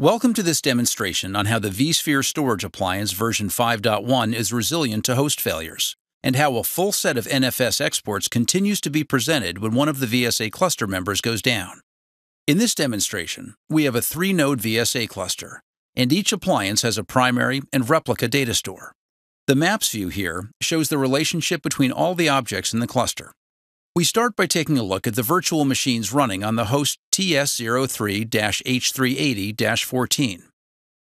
Welcome to this demonstration on how the vSphere storage appliance version 5.1 is resilient to host failures, and how a full set of NFS exports continues to be presented when one of the VSA cluster members goes down. In this demonstration, we have a three-node VSA cluster, and each appliance has a primary and replica data store. The maps view here shows the relationship between all the objects in the cluster. We start by taking a look at the virtual machines running on the host TS03-H380-14.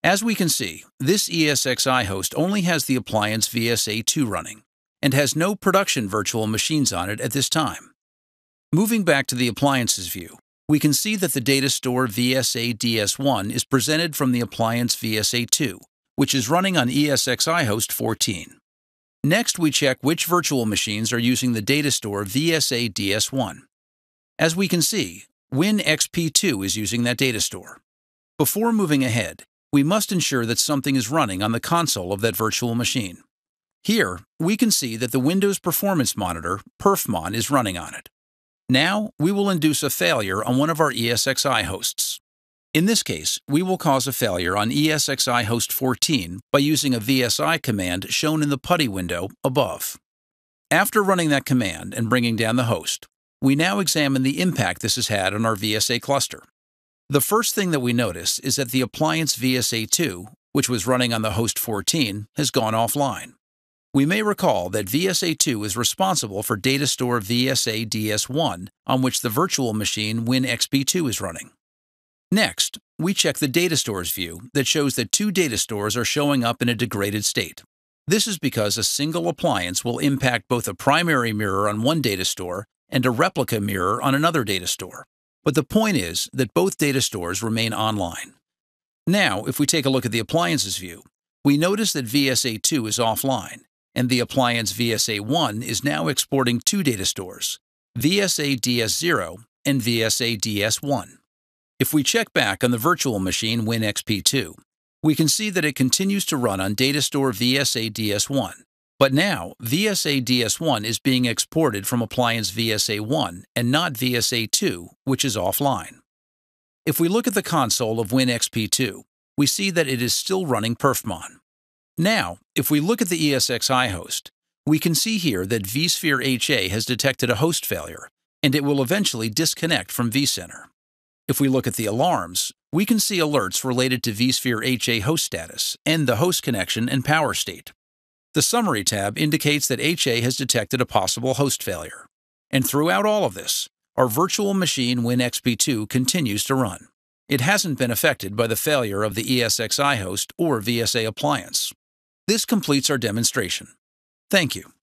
As we can see, this ESXi host only has the appliance VSA2 running and has no production virtual machines on it at this time. Moving back to the appliances view, we can see that the data store VSA DS1 is presented from the appliance VSA2, which is running on ESXi host 14. Next, we check which virtual machines are using the data store VSA DS1. As we can see, WinXP2 is using that data store. Before moving ahead, we must ensure that something is running on the console of that virtual machine. Here, we can see that the Windows Performance Monitor, perfmon, is running on it. Now, we will induce a failure on one of our ESXi hosts. In this case, we will cause a failure on ESXi host 14 by using a VSI command shown in the PuTTY window above. After running that command and bringing down the host, we now examine the impact this has had on our VSA cluster. The first thing that we notice is that the appliance VSA2, which was running on the host 14, has gone offline. We may recall that VSA2 is responsible for data store VSA DS1, on which the virtual machine WinXP2 is running. Next, we check the data stores view that shows that two data stores are showing up in a degraded state. This is because a single appliance will impact both a primary mirror on one data store and a replica mirror on another data store. But the point is that both data stores remain online. Now, if we take a look at the appliances view, we notice that VSA2 is offline, and the appliance VSA1 is now exporting two data stores, VSA DS0 and VSA DS1. If we check back on the virtual machine WinXP2, we can see that it continues to run on data store VSA DS1. But now, VSA DS1 is being exported from appliance VSA1 and not VSA2, which is offline. If we look at the console of WinXP2, we see that it is still running perfmon. Now, if we look at the ESXi host, we can see here that vSphere HA has detected a host failure, and it will eventually disconnect from vCenter. If we look at the alarms, we can see alerts related to vSphere HA host status and the host connection and power state. The Summary tab indicates that HA has detected a possible host failure. And throughout all of this, our virtual machine WinXP2 continues to run. It hasn't been affected by the failure of the ESXi host or VSA appliance. This completes our demonstration. Thank you.